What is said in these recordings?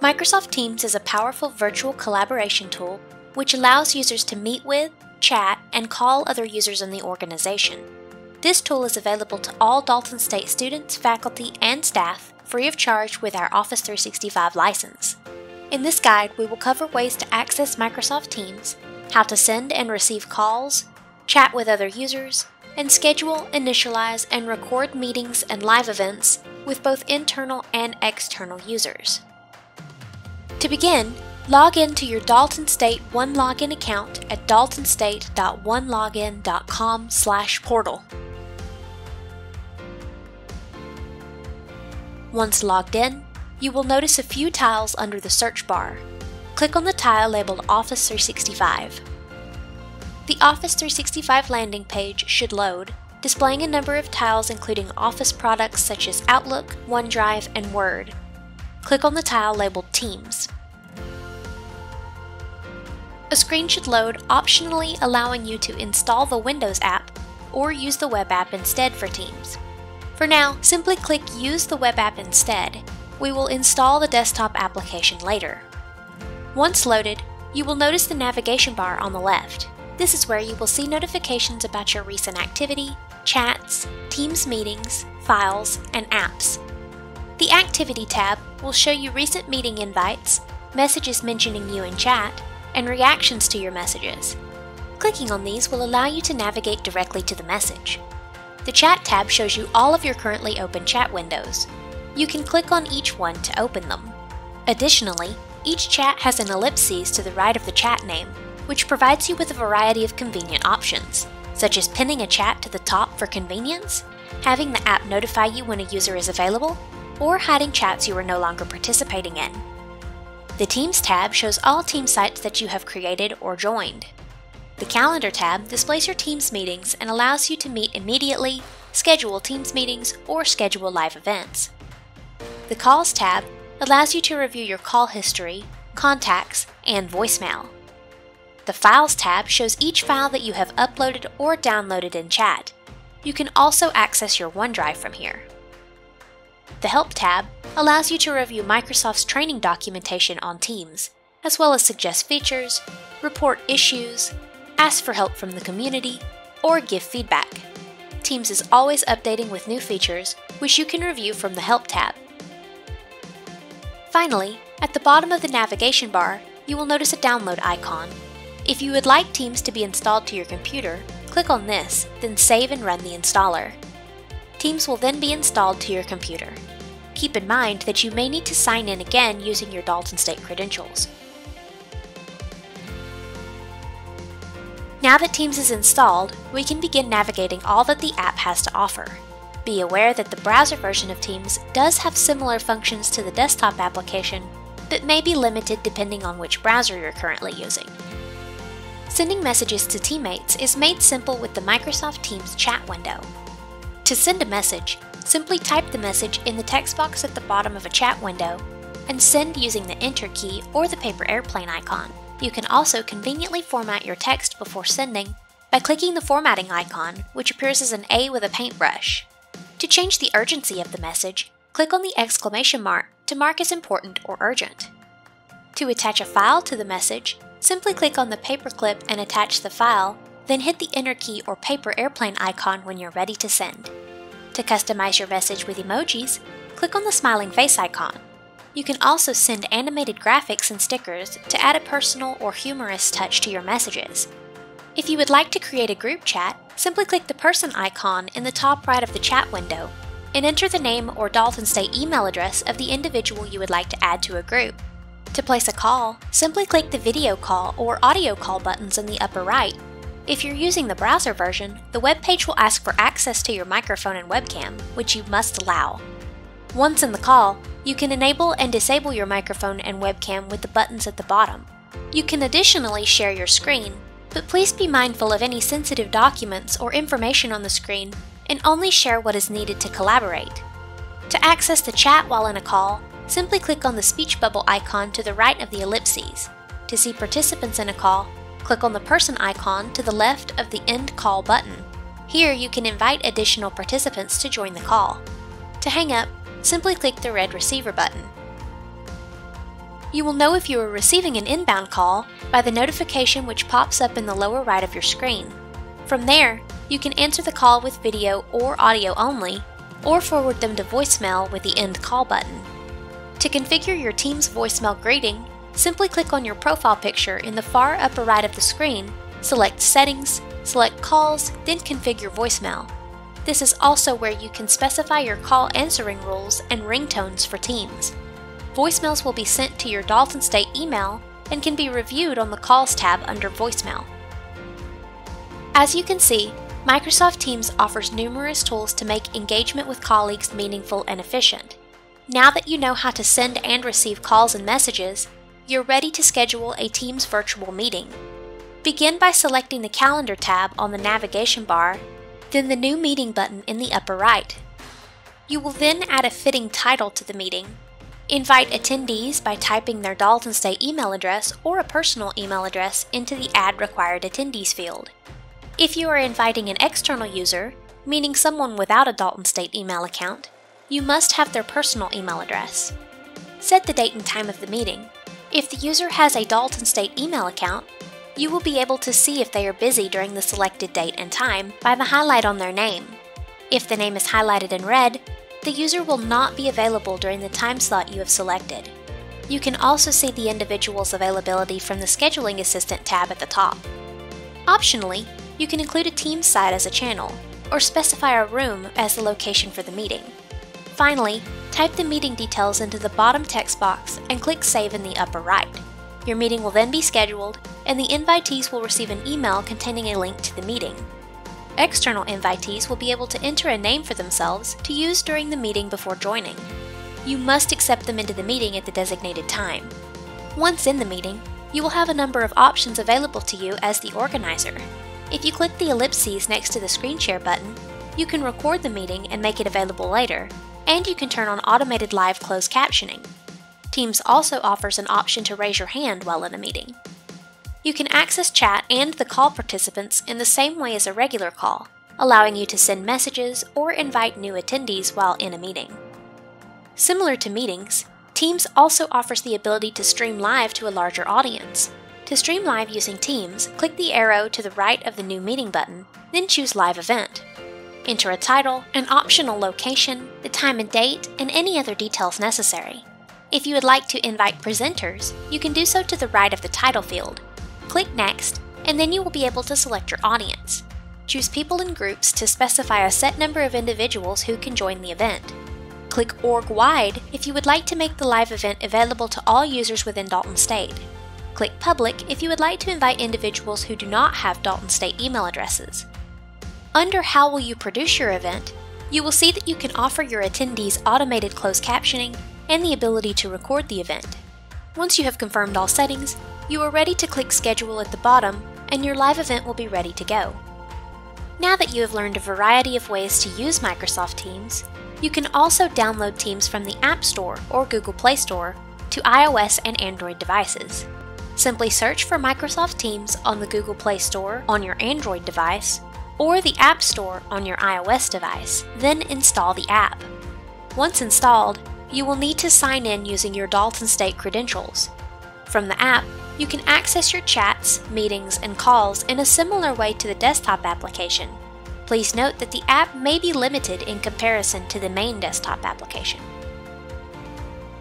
Microsoft Teams is a powerful virtual collaboration tool which allows users to meet with, chat, and call other users in the organization. This tool is available to all Dalton State students, faculty, and staff free of charge with our Office 365 license. In this guide, we will cover ways to access Microsoft Teams, how to send and receive calls, chat with other users, and schedule, initialize, and record meetings and live events with both internal and external users. To begin, log in to your Dalton State OneLogin account at daltonstate.onelogin.com slash portal. Once logged in, you will notice a few tiles under the search bar. Click on the tile labeled Office 365. The Office 365 landing page should load, displaying a number of tiles including Office products such as Outlook, OneDrive, and Word, click on the tile labeled Teams. A screen should load, optionally allowing you to install the Windows app or use the web app instead for Teams. For now, simply click Use the web app instead. We will install the desktop application later. Once loaded, you will notice the navigation bar on the left. This is where you will see notifications about your recent activity, chats, Teams meetings, files, and apps. The Activity tab will show you recent meeting invites, messages mentioning you in chat, and reactions to your messages. Clicking on these will allow you to navigate directly to the message. The Chat tab shows you all of your currently open chat windows. You can click on each one to open them. Additionally, each chat has an ellipses to the right of the chat name, which provides you with a variety of convenient options, such as pinning a chat to the top for convenience, having the app notify you when a user is available, or hiding chats you are no longer participating in. The Teams tab shows all team sites that you have created or joined. The Calendar tab displays your Teams meetings and allows you to meet immediately, schedule Teams meetings, or schedule live events. The Calls tab allows you to review your call history, contacts, and voicemail. The Files tab shows each file that you have uploaded or downloaded in chat. You can also access your OneDrive from here. The Help tab allows you to review Microsoft's training documentation on Teams, as well as suggest features, report issues, ask for help from the community, or give feedback. Teams is always updating with new features, which you can review from the Help tab. Finally, at the bottom of the navigation bar, you will notice a download icon. If you would like Teams to be installed to your computer, click on this, then save and run the installer. Teams will then be installed to your computer. Keep in mind that you may need to sign in again using your Dalton State credentials. Now that Teams is installed, we can begin navigating all that the app has to offer. Be aware that the browser version of Teams does have similar functions to the desktop application, but may be limited depending on which browser you're currently using. Sending messages to teammates is made simple with the Microsoft Teams chat window. To send a message, simply type the message in the text box at the bottom of a chat window and send using the Enter key or the paper airplane icon. You can also conveniently format your text before sending by clicking the formatting icon, which appears as an A with a paintbrush. To change the urgency of the message, click on the exclamation mark to mark as important or urgent. To attach a file to the message, simply click on the paperclip and attach the file then hit the Enter key or paper airplane icon when you're ready to send. To customize your message with emojis, click on the smiling face icon. You can also send animated graphics and stickers to add a personal or humorous touch to your messages. If you would like to create a group chat, simply click the person icon in the top right of the chat window and enter the name or Dalton State email address of the individual you would like to add to a group. To place a call, simply click the video call or audio call buttons in the upper right if you're using the browser version, the web page will ask for access to your microphone and webcam, which you must allow. Once in the call, you can enable and disable your microphone and webcam with the buttons at the bottom. You can additionally share your screen, but please be mindful of any sensitive documents or information on the screen and only share what is needed to collaborate. To access the chat while in a call, simply click on the speech bubble icon to the right of the ellipses. To see participants in a call, click on the person icon to the left of the End Call button. Here you can invite additional participants to join the call. To hang up, simply click the red receiver button. You will know if you are receiving an inbound call by the notification which pops up in the lower right of your screen. From there, you can answer the call with video or audio only, or forward them to voicemail with the End Call button. To configure your Teams voicemail greeting, simply click on your profile picture in the far upper right of the screen, select Settings, select Calls, then configure voicemail. This is also where you can specify your call answering rules and ringtones for Teams. Voicemails will be sent to your Dalton State email and can be reviewed on the Calls tab under Voicemail. As you can see, Microsoft Teams offers numerous tools to make engagement with colleagues meaningful and efficient. Now that you know how to send and receive calls and messages, you're ready to schedule a Teams virtual meeting. Begin by selecting the Calendar tab on the navigation bar, then the New Meeting button in the upper right. You will then add a fitting title to the meeting. Invite attendees by typing their Dalton State email address or a personal email address into the Add Required Attendees field. If you are inviting an external user, meaning someone without a Dalton State email account, you must have their personal email address. Set the date and time of the meeting. If the user has a Dalton State email account, you will be able to see if they are busy during the selected date and time by the highlight on their name. If the name is highlighted in red, the user will not be available during the time slot you have selected. You can also see the individual's availability from the Scheduling Assistant tab at the top. Optionally, you can include a Teams site as a channel, or specify a room as the location for the meeting. Finally, type the meeting details into the bottom text box and click Save in the upper right. Your meeting will then be scheduled, and the invitees will receive an email containing a link to the meeting. External invitees will be able to enter a name for themselves to use during the meeting before joining. You must accept them into the meeting at the designated time. Once in the meeting, you will have a number of options available to you as the organizer, if you click the ellipses next to the screen share button, you can record the meeting and make it available later, and you can turn on automated live closed captioning. Teams also offers an option to raise your hand while in a meeting. You can access chat and the call participants in the same way as a regular call, allowing you to send messages or invite new attendees while in a meeting. Similar to meetings, Teams also offers the ability to stream live to a larger audience. To stream live using Teams, click the arrow to the right of the New Meeting button, then choose Live Event. Enter a title, an optional location, the time and date, and any other details necessary. If you would like to invite presenters, you can do so to the right of the title field. Click Next, and then you will be able to select your audience. Choose People in Groups to specify a set number of individuals who can join the event. Click Org Wide if you would like to make the live event available to all users within Dalton State. Click Public if you would like to invite individuals who do not have Dalton State email addresses. Under How Will You Produce Your Event, you will see that you can offer your attendees automated closed captioning and the ability to record the event. Once you have confirmed all settings, you are ready to click Schedule at the bottom and your live event will be ready to go. Now that you have learned a variety of ways to use Microsoft Teams, you can also download Teams from the App Store or Google Play Store to iOS and Android devices. Simply search for Microsoft Teams on the Google Play Store on your Android device or the App Store on your iOS device, then install the app. Once installed, you will need to sign in using your Dalton State credentials. From the app, you can access your chats, meetings, and calls in a similar way to the desktop application. Please note that the app may be limited in comparison to the main desktop application.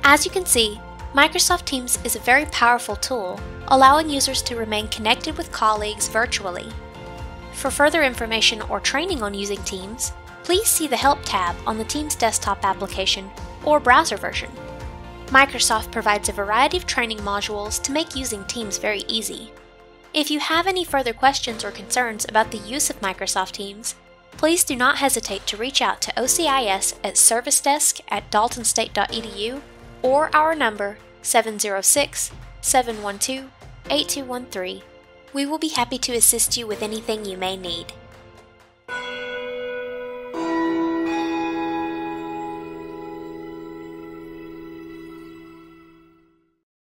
As you can see, Microsoft Teams is a very powerful tool, allowing users to remain connected with colleagues virtually. For further information or training on using Teams, please see the Help tab on the Teams desktop application or browser version. Microsoft provides a variety of training modules to make using Teams very easy. If you have any further questions or concerns about the use of Microsoft Teams, please do not hesitate to reach out to OCIS at servicedesk at daltonstate.edu or our number 706 712 8213. We will be happy to assist you with anything you may need.